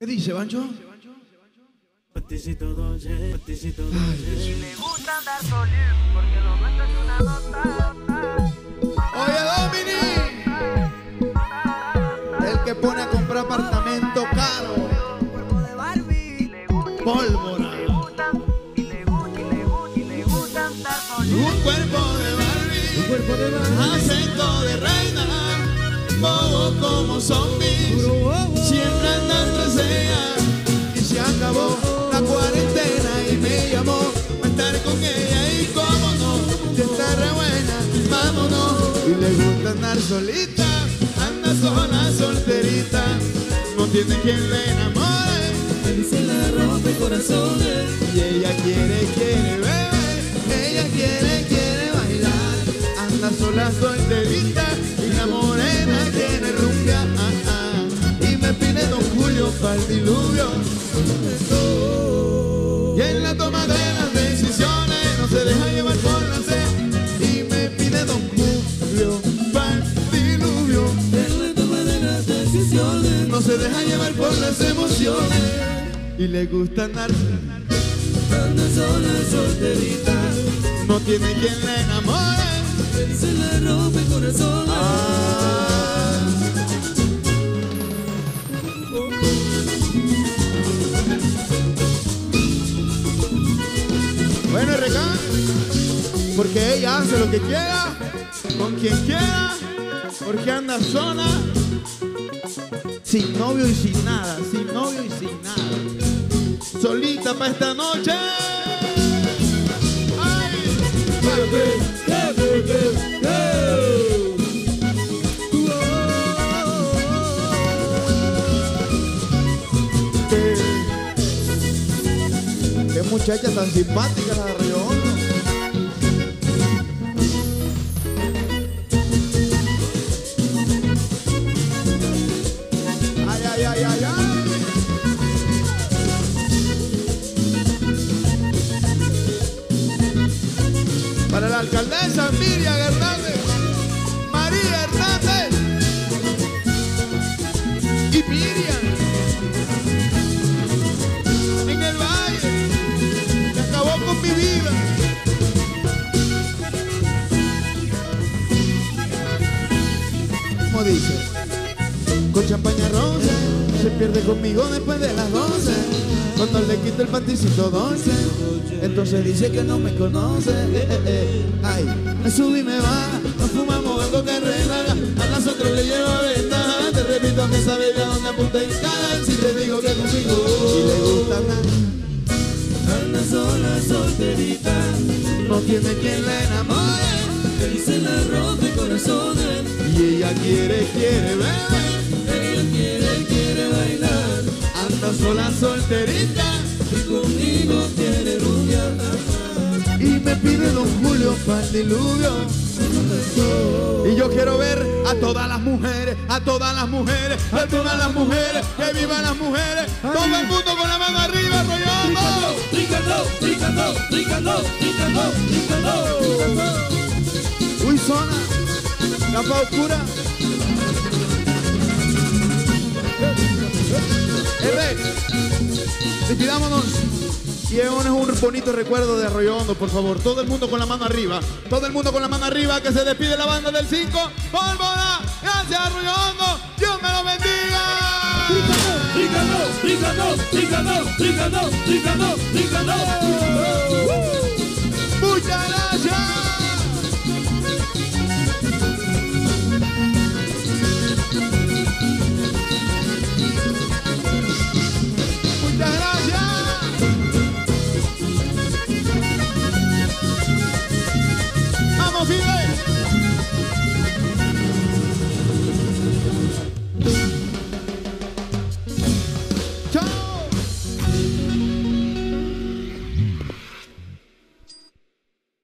¿Qué dice, Bancho? Le gusta andar solito porque lo nuestro es una nota. Oye, Domini, el que pone a comprar apartamento caro, Barbie. Pólvora, le gusta, y le gusta, y le gusta, y le gusta andar un cuerpo de Barbie, Un cuerpo de baile. acento de reina, bobo como zombies, andar solita, anda sola, solterita, no tiene quien le enamore. Se la rompe corazones. Y ella quiere, quiere beber, ella quiere, quiere bailar. Anda sola, solterita, y la morena quiere rumbear. ah, ah. Y me pide Don Julio para el diluvio. Y en la toma deja llevar por las emociones. Y le gusta andar Anda sola, solterita. no tiene quien le enamore. Se la rompe corazones. Ah. Bueno, RK, porque ella hace lo que quiera, con quien quiera, porque anda sola, sin novio y sin nada, sin novio y sin nada. Solita para esta noche. ¡Ay! Muchacha tan simpática la de alcaldesa Miriam Hernández, María Hernández y Miriam. En el valle, que acabó con mi vida. Como dice, con champaña rosa, se pierde conmigo después de las 12. Cuando le quito el panticito dulce, entonces dice que no me conoce. Eh, eh, eh. Ay, me subí y me baja, nos fumamos algo que relaja, a nosotros le lleva ventaja. Te repito que sabe de dónde apunta y cae, si te digo que conmigo. Y le gusta andar, Anda sola, solterita. no tiene quien la enamore. Él se la rompe corazones. Y ella quiere, quiere beber, anda sola, solterita. Y conmigo quiere rumbear. Y me pide Don Julio para el diluvio. Y yo quiero ver a todas las mujeres, a todas las mujeres, a todas las mujeres, que vivan las mujeres. Todo el mundo con la mano arriba, rollando. Brincando, brincando, brincando, brincando, brincando. Uy, zona, capa oscura. Despidámonos. Llevémonos un bonito recuerdo de Arroyo Hondo, por favor. Todo el mundo con la mano arriba. Todo el mundo con la mano arriba, que se despide la banda del 5. ¡Pólvora! Gracias, Arroyo Hondo. Dios me lo bendiga. Brincando, brincando, brincando, brincando, brincando, brincando. Muchas